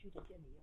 去的店里